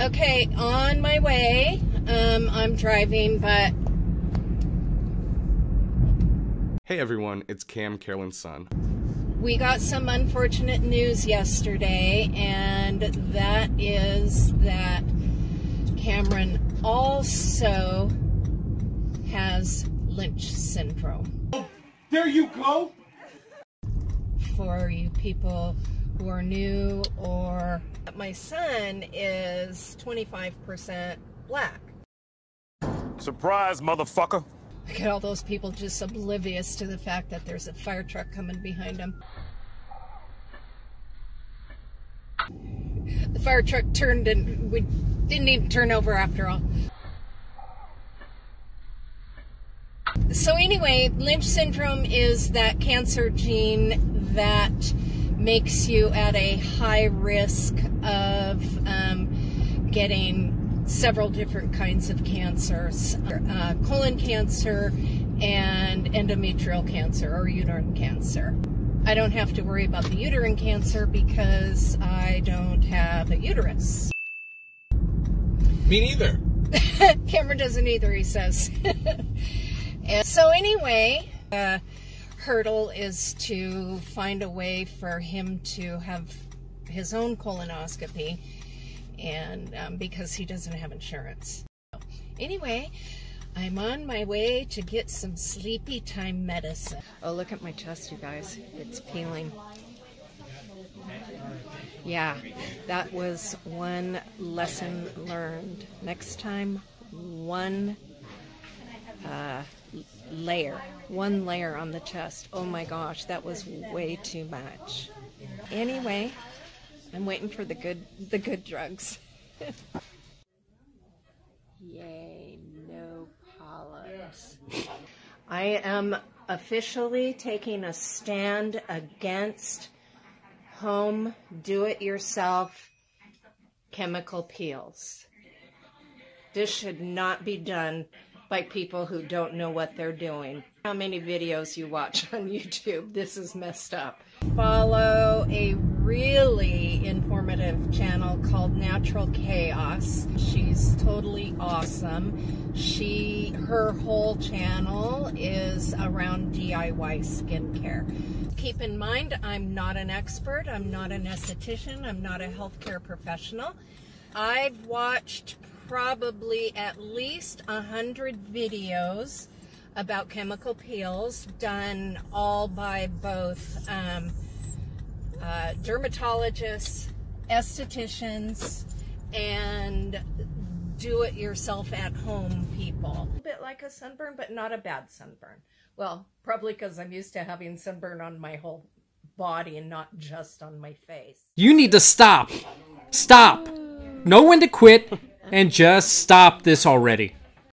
Okay, on my way. Um, I'm driving, but Hey everyone, it's Cam Carolyn's son. we got some unfortunate news yesterday, and that is that Cameron also has Lynch syndrome. There you go. For you people who are new, or my son is 25% black. Surprise, motherfucker. Look at all those people just oblivious to the fact that there's a fire truck coming behind them. The fire truck turned and we didn't even turn over after all. So, anyway, Lynch syndrome is that cancer gene that makes you at a high risk of um, getting several different kinds of cancers uh, colon cancer and endometrial cancer or uterine cancer. I don't have to worry about the uterine cancer because I don't have a uterus. Me neither. Cameron doesn't either, he says. and so, anyway, uh, hurdle is to find a way for him to have his own colonoscopy and um, because he doesn't have insurance. Anyway, I'm on my way to get some sleepy time medicine. Oh, look at my chest, you guys. It's peeling. Yeah, that was one lesson learned. Next time, one uh, layer, one layer on the chest. Oh my gosh, that was way too much. Anyway, I'm waiting for the good, the good drugs. Yay, no polyps. I am officially taking a stand against home do-it-yourself chemical peels. This should not be done by people who don't know what they're doing. How many videos you watch on YouTube? This is messed up. Follow a really informative channel called Natural Chaos. She's totally awesome. She her whole channel is around DIY skincare. Keep in mind, I'm not an expert. I'm not an esthetician. I'm not a healthcare professional. I've watched probably at least a hundred videos about chemical peels done all by both um, uh, dermatologists, estheticians, and do-it-yourself at home people. A bit like a sunburn, but not a bad sunburn. Well, probably because I'm used to having sunburn on my whole body and not just on my face. You need to stop. Stop. Know when to quit and just stop this already.